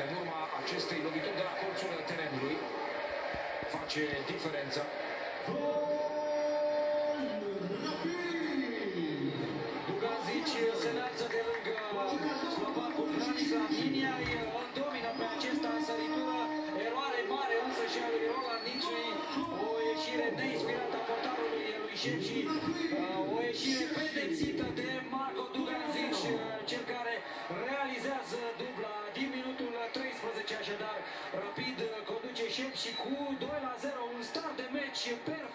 departe. În urma acestei lovituri de la colțul terenului face diferența. Dugazic se înalță de lângă slovacul Branislav Linia, îl domină pe acesta în săritură, eroare mare însă și a lui Roland Nițui, o ieșire neinspirată a portarului lui Șepși, o ieșire pedepsită de Marco 13 așadar. Rapid uh, conduce șef și cu 2 la 0 un start de meci perfect.